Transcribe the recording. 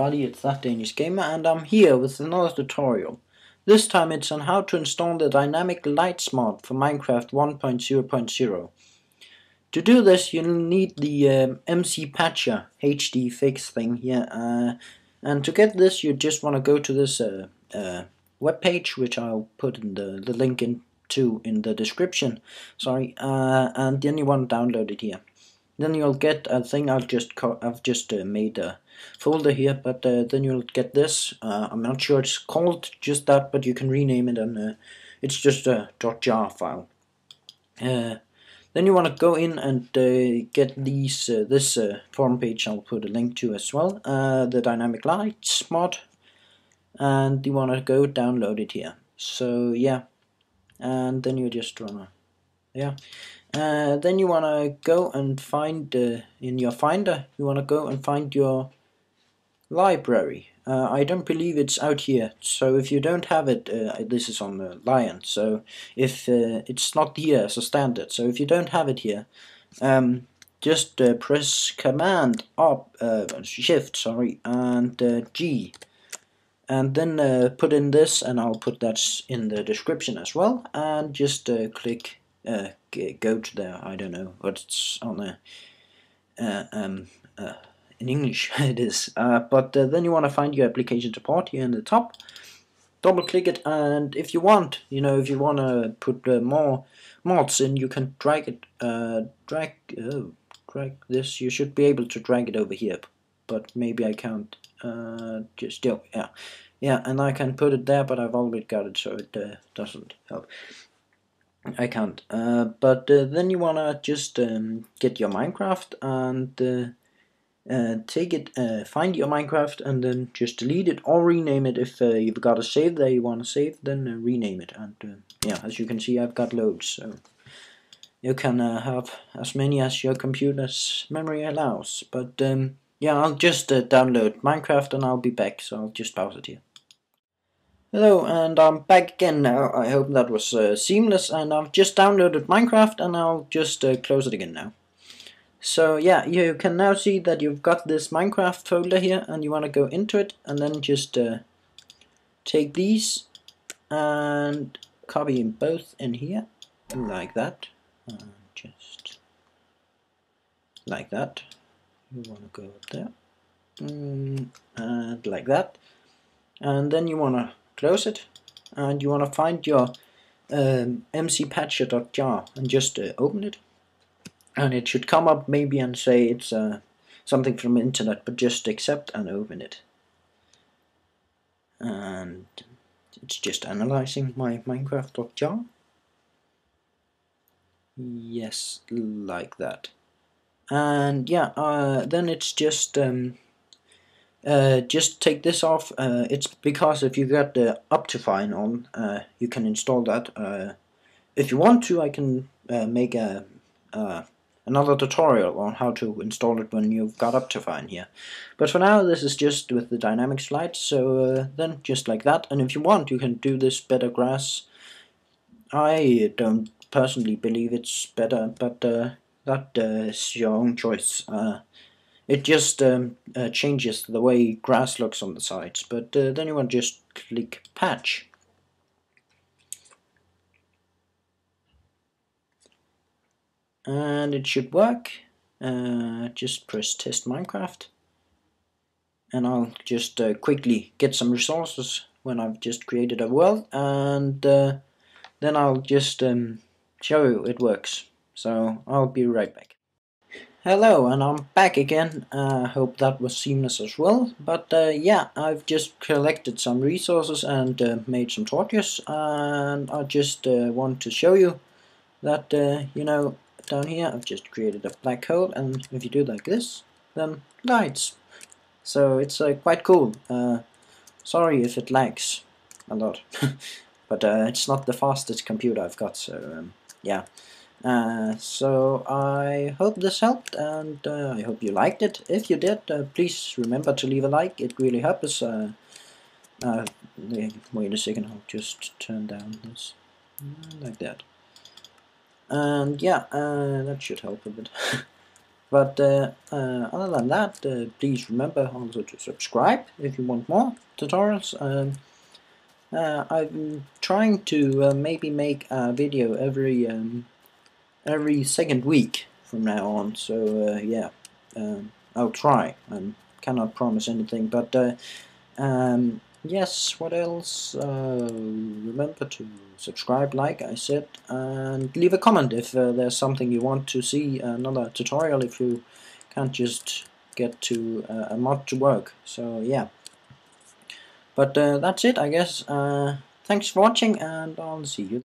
everybody, it's That Danish Gamer and I'm here with another tutorial. This time it's on how to install the Dynamic Lights mod for Minecraft 1.0.0. To do this you'll need the um, MCPatcher HD fix thing here uh, and to get this you just want to go to this uh, uh, web page which I'll put in the, the link into in the description sorry uh, and then you want to download it here then you'll get a thing I've just I've just uh, made a folder here but uh, then you'll get this. Uh, I'm not sure it's called just that but you can rename it and uh, it's just a .jar file. Uh, then you want to go in and uh, get these this forum page I'll put a link to as well. The dynamic lights mod. And you want to go download it here. So yeah. And then you just wanna yeah uh, then you want to go and find uh, in your finder you want to go and find your library. Uh, I don't believe it's out here. So if you don't have it uh, this is on the Lion. So if uh, it's not here as a standard. So if you don't have it here um, just uh, press command up shift sorry and G. And then put in this and I'll put that in the description as well. And just click uh, go to there. I don't know what's on there. Uh, um, uh, in English it is. Uh, but uh, then you want to find your application support here in the top. Double click it, and if you want, you know, if you want to put uh, more mods in, you can drag it. drag, oh, drag this. You should be able to drag it over here, but maybe I can't. just yeah, yeah, and I can put it there, but I've already got it, so it doesn't help. I can't. Uh, but uh, then you wanna just um, get your Minecraft and uh, uh take it, uh, find your Minecraft and then just delete it or rename it. If uh, you've got a save there you wanna save, then rename it. And yeah, as you can see, I've got loads. So you can have as many as your computer's memory allows. But um, yeah, I'll just download Minecraft and I'll be back. So I'll just pause it here. Hello, and I'm back again now. I hope that was uh, seamless, and I've just downloaded Minecraft, and I'll just uh, close it again now. So yeah, you can now see that you've got this Minecraft folder here, and you want to go into it, and then just uh, take these and copy them both in here, like that. And just like that. You want to go up there, mm, and like that. And then you want to close it and you want to find your um, mcpatcher.jar and just uh, open it. And it should come up maybe and say it's uh, something from internet but just accept and open it. And it's just analyzing my minecraft.jar yes like that. And yeah uh, then it's just um, uh, just take this off. Uh, it's because if you got the Optifine on, uh, you can install that. Uh, if you want to, I can uh, make a another tutorial on how to install it when you've got Optifine here. But for now, this is just with the dynamic lights, so then just like that. And if you want, you can do this better grass. I don't personally believe it's better, but that is your own choice. It just um, uh, changes the way grass looks on the sides, but uh, then you want to just click patch. And it should work. Uh, just press test Minecraft. And I'll just uh, quickly get some resources when I've just created a world and uh, then I'll just um, show you it works. So I'll be right back. Hello, and I'm back again. I uh, hope that was seamless as well. But uh, yeah, I've just collected some resources and uh, made some torches. And I just uh, want to show you that, uh, you know, down here I've just created a black hole. And if you do like this, then lights. So it's uh, quite cool. sorry if it lags a lot. but it's not the fastest computer I've got, so um, yeah. Uh, so I hope this helped and uh, I hope you liked it. If you did, uh, please remember to leave a like, it really helps. Uh, uh, wait a second, I'll just turn down this like that. And yeah, that should help a bit. But uh, uh, other than that, uh, please remember also to subscribe if you want more tutorials. Um, uh, I'm trying to uh, maybe make a video every um, every second week from now on. So uh, yeah, um, I'll try. I cannot promise anything, but um, yes, what else? remember to subscribe, like I said, and leave a comment if there's something you want to see another tutorial. If you can't just get to a mod to work. So yeah. But uh, that's it, I guess. Uh, thanks for watching, and I'll see you.